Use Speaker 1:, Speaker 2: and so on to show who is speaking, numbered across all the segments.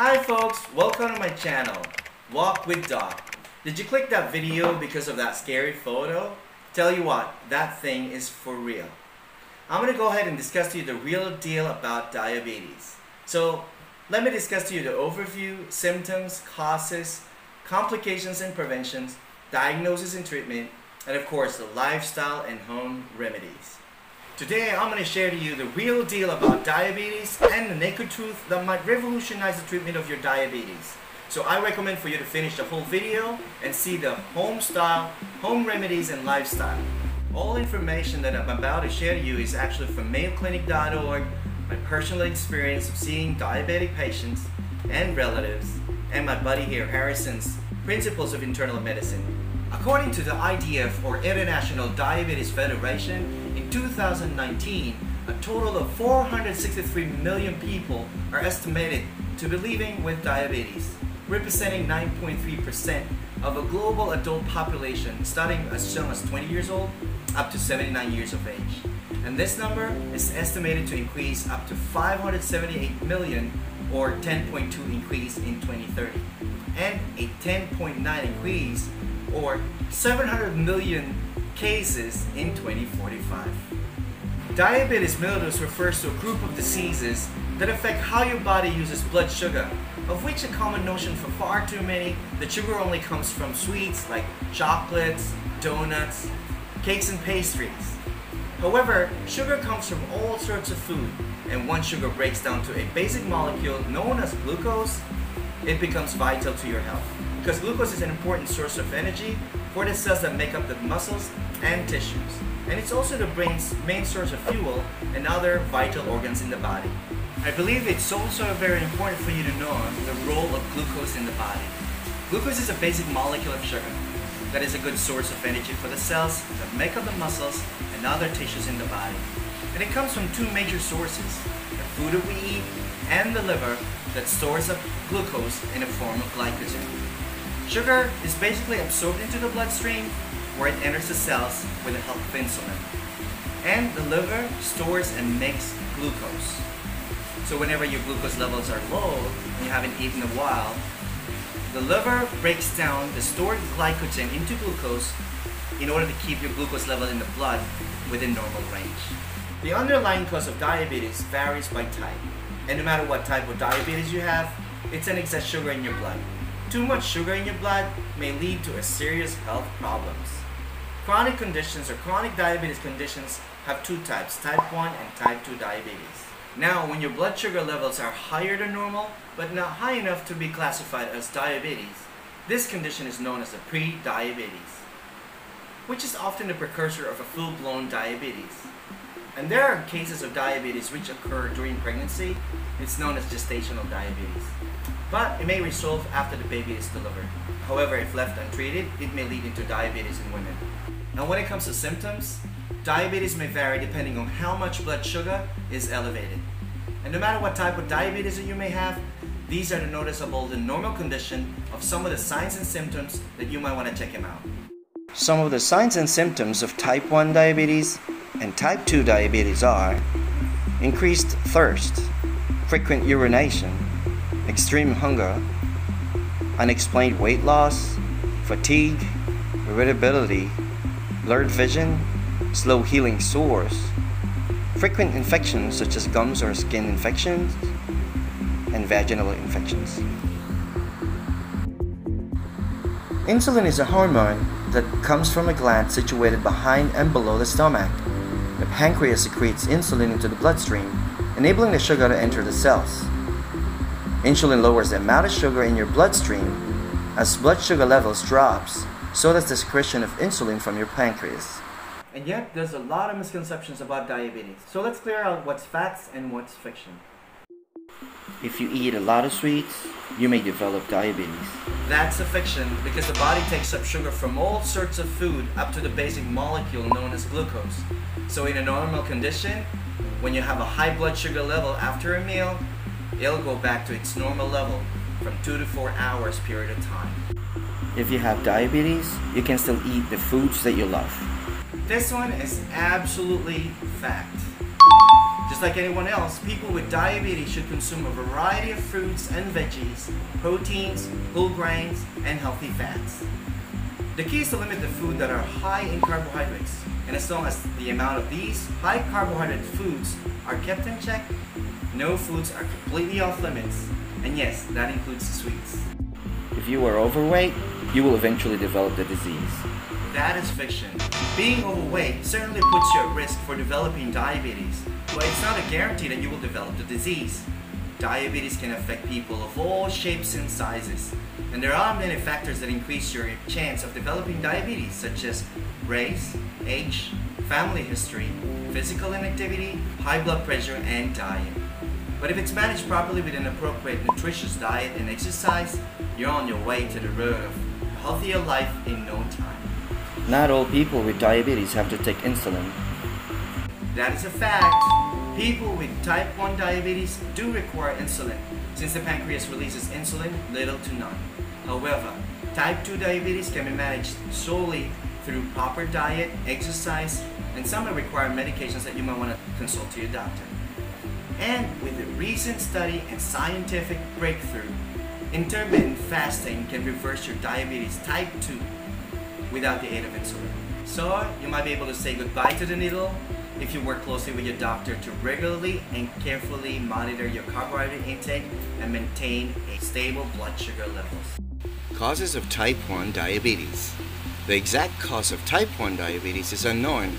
Speaker 1: Hi folks, welcome to my channel, Wok with Doc. Did you click that video because of that scary photo? Tell you what, that thing is for real. I'm going to go ahead and discuss to you the real deal about diabetes. So let me discuss to you the overview, symptoms, causes, complications and preventions, diagnosis and treatment, and of course the lifestyle and home remedies. Today I'm going to share to you the real deal about diabetes and the naked truth that might revolutionize the treatment of your diabetes. So I recommend for you to finish the whole video and see the home style, home remedies and lifestyle. All information that I'm about to share to you is actually from mayoclinic.org, my personal experience of seeing diabetic patients and relatives, and my buddy here Harrison's Principles of Internal Medicine. According to the IDF or International Diabetes Federation, 2019, a total of 463 million people are estimated to be living with diabetes, representing 9.3% of a global adult population starting as young as 20 years old up to 79 years of age. And this number is estimated to increase up to 578 million or 10.2 increase in 2030 and a 10.9 increase or 700 million cases in 2045. Diabetes mellitus refers to a group of diseases that affect how your body uses blood sugar, of which a common notion for far too many that sugar only comes from sweets like chocolates, donuts, cakes and pastries. However, sugar comes from all sorts of food, and once sugar breaks down to a basic molecule known as glucose, it becomes vital to your health. Because glucose is an important source of energy for the cells that make up the muscles and tissues. And it's also the brain's main source of fuel and other vital organs in the body. I believe it's also very important for you to know the role of glucose in the body. Glucose is a basic molecule of sugar that is a good source of energy for the cells that make up the muscles and other tissues in the body. And it comes from two major sources, the food that we eat and the liver that stores up glucose in the form of glycogen. Sugar is basically absorbed into the bloodstream where it enters the cells with the help of insulin. And the liver stores and makes glucose. So whenever your glucose levels are low and you haven't eaten in a while, the liver breaks down the stored glycogen into glucose in order to keep your glucose level in the blood within normal range. The underlying cause of diabetes varies by type. And no matter what type of diabetes you have, it's an excess sugar in your blood. Too much sugar in your blood may lead to a serious health problems. Chronic conditions or chronic diabetes conditions have two types, type 1 and type 2 diabetes. Now, when your blood sugar levels are higher than normal, but not high enough to be classified as diabetes, this condition is known as a pre-diabetes, which is often the precursor of a full-blown diabetes. And there are cases of diabetes which occur during pregnancy. It's known as gestational diabetes. But it may resolve after the baby is delivered. However, if left untreated, it may lead into diabetes in women. Now when it comes to symptoms, diabetes may vary depending on how much blood sugar is elevated. And no matter what type of diabetes that you may have, these are the noticeable, the normal condition of some of the signs and symptoms that you might want to check them out. Some of the signs and symptoms of type 1 diabetes and type 2 diabetes are increased thirst, frequent urination, extreme hunger, unexplained weight loss, fatigue, irritability, blurred vision, slow healing sores, frequent infections such as gums or skin infections, and vaginal infections. Insulin is a hormone that comes from a gland situated behind and below the stomach. The pancreas secretes insulin into the bloodstream, enabling the sugar to enter the cells. Insulin lowers the amount of sugar in your bloodstream. As blood sugar levels drops, so does the secretion of insulin from your pancreas. And yet, there's a lot of misconceptions about diabetes. So let's clear out what's facts and what's fiction. If you eat a lot of sweets, you may develop diabetes. That's a fiction because the body takes up sugar from all sorts of food up to the basic molecule known as glucose. So in a normal condition, when you have a high blood sugar level after a meal, it'll go back to its normal level from 2 to 4 hours period of time. If you have diabetes, you can still eat the foods that you love. This one is absolutely fact. Just like anyone else, people with diabetes should consume a variety of fruits and veggies, proteins, whole grains, and healthy fats. The key is to limit the food that are high in carbohydrates, and as long as the amount of these high carbohydrate foods are kept in check, no foods are completely off limits, and yes, that includes sweets.
Speaker 2: If you are overweight, you will eventually develop the disease.
Speaker 1: That is fiction. Being overweight certainly puts you at risk for developing diabetes, but it's not a guarantee that you will develop the disease. Diabetes can affect people of all shapes and sizes, and there are many factors that increase your chance of developing diabetes, such as race, age, family history, physical inactivity, high blood pressure, and diet. But if it's managed properly with an appropriate nutritious diet and exercise, you're on your way to the road of a healthier life in no time.
Speaker 2: Not all people with diabetes have to take insulin.
Speaker 1: That is a fact. People with type 1 diabetes do require insulin since the pancreas releases insulin little to none. However, type 2 diabetes can be managed solely through proper diet, exercise, and some may require medications that you might want to consult to your doctor. And with a recent study and scientific breakthrough, intermittent fasting can reverse your diabetes type 2 without the aid of insulin. So you might be able to say goodbye to the needle if you work closely with your doctor to regularly and carefully monitor your carbohydrate intake and maintain a stable blood sugar levels.
Speaker 3: Causes of type 1 diabetes. The exact cause of type 1 diabetes is unknown.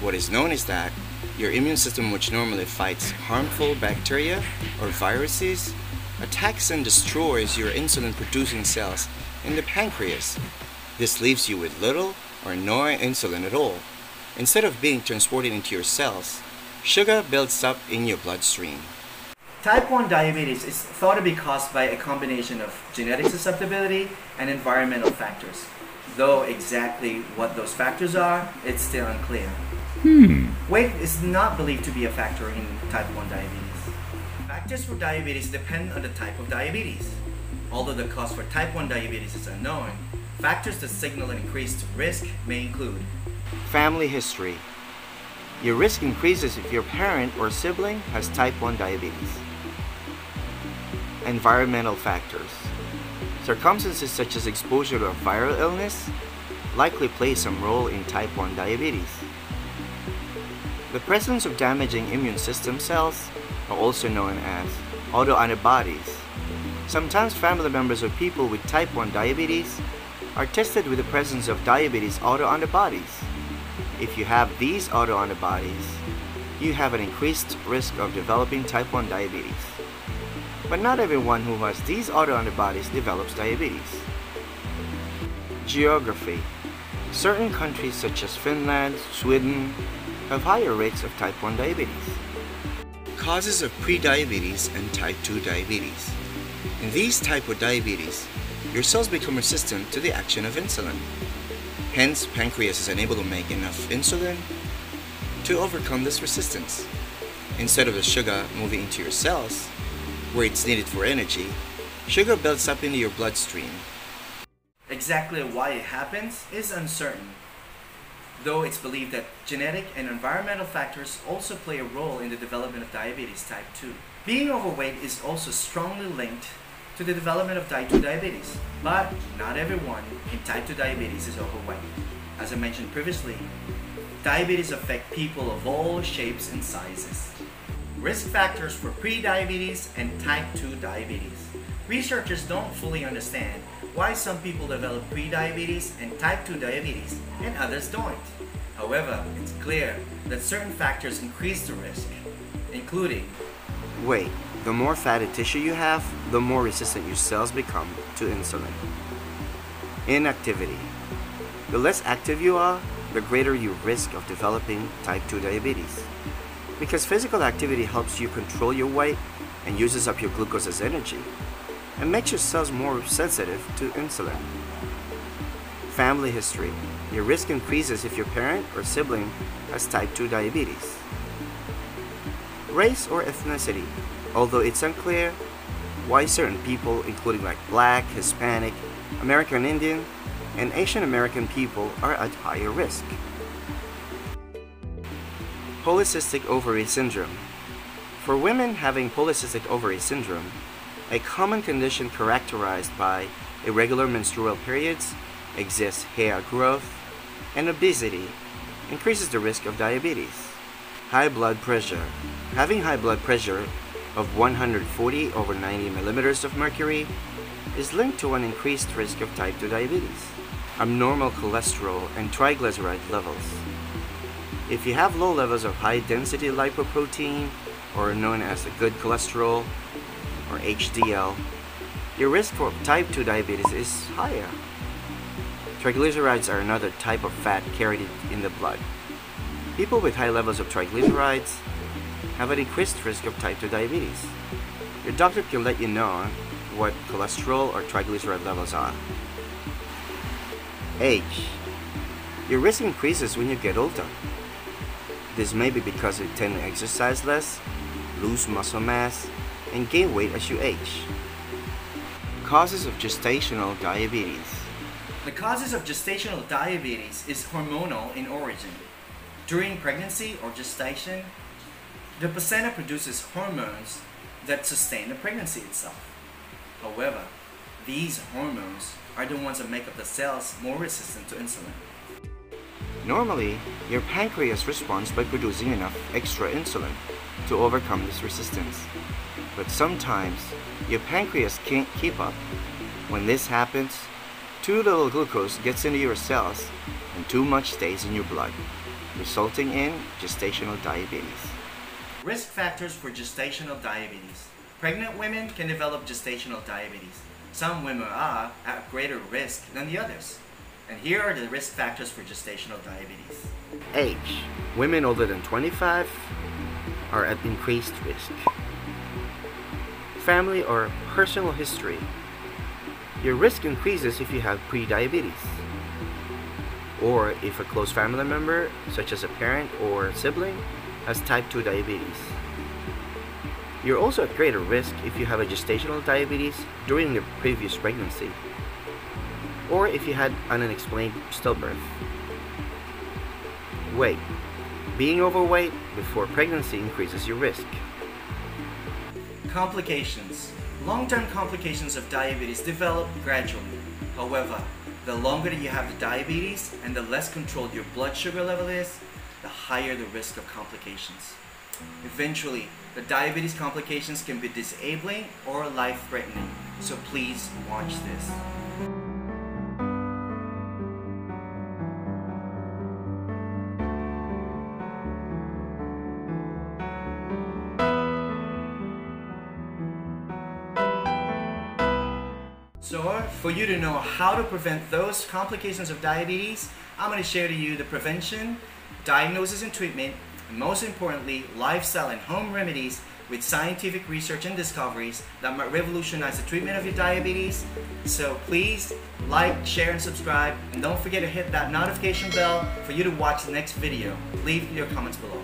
Speaker 3: What is known is that your immune system, which normally fights harmful bacteria or viruses, attacks and destroys your insulin producing cells in the pancreas. This leaves you with little or no insulin at all. Instead of being transported into your cells, sugar builds up in your bloodstream.
Speaker 1: Type 1 diabetes is thought to be caused by a combination of genetic susceptibility and environmental factors. Though exactly what those factors are, it's still unclear.
Speaker 4: Hmm.
Speaker 1: Weight is not believed to be a factor in type 1 diabetes. Factors for diabetes depend on the type of diabetes. Although the cause for type 1 diabetes is unknown, factors that signal an increased risk may include
Speaker 3: Family history. Your risk increases if your parent or sibling has type 1 diabetes. Environmental factors. Circumstances such as exposure to a viral illness likely play some role in type 1 diabetes. The presence of damaging immune system cells are also known as autoantibodies. Sometimes family members of people with type 1 diabetes are tested with the presence of diabetes autoantibodies. If you have these autoantibodies, you have an increased risk of developing type 1 diabetes. But not everyone who has these autoantibodies develops diabetes. Geography Certain countries such as Finland, Sweden, have higher rates of type 1 diabetes. Causes of prediabetes and type 2 diabetes. In these type of diabetes, your cells become resistant to the action of insulin. Hence, pancreas is unable to make enough insulin to overcome this resistance. Instead of the sugar moving into your cells, where it's needed for energy, sugar builds up into your bloodstream.
Speaker 1: Exactly why it happens is uncertain, though it's believed that genetic and environmental factors also play a role in the development of diabetes type 2. Being overweight is also strongly linked to the development of type 2 diabetes, but not everyone in type 2 diabetes is overweight. As I mentioned previously, diabetes affect people of all shapes and sizes. Risk factors for prediabetes and type 2 diabetes. Researchers don't fully understand why some people develop pre-diabetes and type 2 diabetes and others don't. However, it's clear that certain factors increase the risk, including
Speaker 3: Weight. The more fatty tissue you have, the more resistant your cells become to insulin. Inactivity. The less active you are, the greater your risk of developing type 2 diabetes. Because physical activity helps you control your weight and uses up your glucose as energy, and makes your cells more sensitive to insulin. Family history. Your risk increases if your parent or sibling has type 2 diabetes. Race or ethnicity. Although it's unclear why certain people, including like black, Hispanic, American Indian, and Asian American people, are at higher risk. Polycystic ovary syndrome. For women having polycystic ovary syndrome, a common condition characterized by irregular menstrual periods, excess hair growth, and obesity increases the risk of diabetes. High blood pressure. Having high blood pressure of 140 over 90 millimeters of mercury is linked to an increased risk of type 2 diabetes. Abnormal cholesterol and triglyceride levels. If you have low levels of high density lipoprotein, or known as the good cholesterol, or HDL, your risk for type 2 diabetes is higher. Triglycerides are another type of fat carried in the blood. People with high levels of triglycerides have an increased risk of type 2 diabetes. Your doctor can let you know what cholesterol or triglyceride levels are. Age. Your risk increases when you get older. This may be because you tend to exercise less, lose muscle mass, and gain weight as you age. Causes of gestational diabetes.
Speaker 1: The causes of gestational diabetes is hormonal in origin. During pregnancy or gestation, the placenta produces hormones that sustain the pregnancy itself. However, these hormones are the ones that make up the cells more resistant to insulin.
Speaker 3: Normally, your pancreas responds by producing enough extra insulin to overcome this resistance. But sometimes, your pancreas can't keep up. When this happens, too little glucose gets into your cells and too much stays in your blood, resulting in gestational diabetes.
Speaker 1: Risk factors for gestational diabetes. Pregnant women can develop gestational diabetes. Some women are at greater risk than the others. And here are the risk factors for gestational diabetes.
Speaker 3: Age. Women older than 25 are at increased risk. Family or personal history. Your risk increases if you have prediabetes. Or if a close family member, such as a parent or sibling, has type 2 diabetes. You're also at greater risk if you have a gestational diabetes during your previous pregnancy or if you had an unexplained stillbirth. Weight. Being overweight before pregnancy increases your risk.
Speaker 1: Complications. Long-term complications of diabetes develop gradually. However, the longer you have diabetes and the less controlled your blood sugar level is, the higher the risk of complications. Eventually, the diabetes complications can be disabling or life-threatening, so please watch this. To know how to prevent those complications of diabetes, I'm going to share to you the prevention, diagnosis and treatment, and most importantly, lifestyle and home remedies with scientific research and discoveries that might revolutionize the treatment of your diabetes. So please like, share, and subscribe. And don't forget to hit that notification bell for you to watch the next video. Leave your comments below.